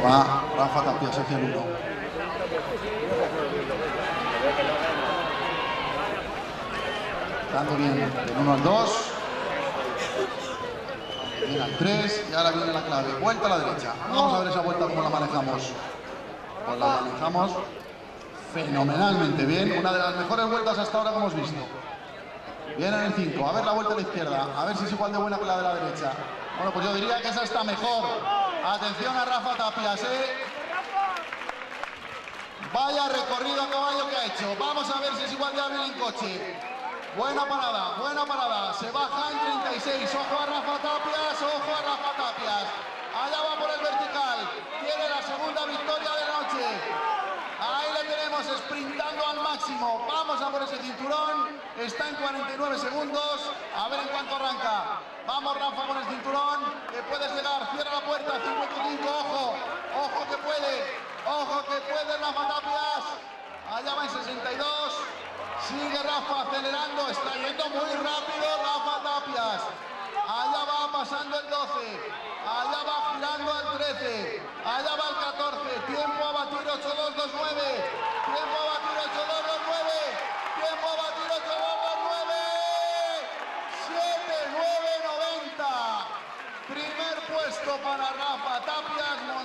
Rafa Tapias hacia el 1. Dando bien del 1 al 2. Bien al 3 y ahora viene la clave. Vuelta a la derecha. Vamos a ver esa vuelta cómo la manejamos. Pues la manejamos fenomenalmente bien. Una de las mejores vueltas hasta ahora que hemos visto. Viene en el 5. A ver la vuelta a la izquierda. A ver si es igual de buena que la de la derecha. Bueno, pues yo diría que esa está mejor. Atención a Rafa Tapias, ¿eh? Vaya recorrido a caballo que ha hecho. Vamos a ver si es igual de hábil en coche. Buena parada, buena parada. Se baja en 36. Ojo a Rafa Tapias, ojo a Rafa Tapias. Allá va por el vertical. Tiene la segunda victoria de noche. Ahí le tenemos sprintando al máximo. Vamos a por ese cinturón. Está en 49 segundos. A ver en cuánto arranca. Vamos Rafa con el. Que puedes llegar. Cierra la puerta. 55. Ojo. Ojo que puede. Ojo que puede Rafa Tapias. Allá va en 62. Sigue Rafa acelerando. Está yendo muy rápido Rafa Tapias. Allá va pasando el 12. Allá va girando al 13. Allá va el 14. Tiempo a batir 8-2-2-9. Puesto para Rafa Tapias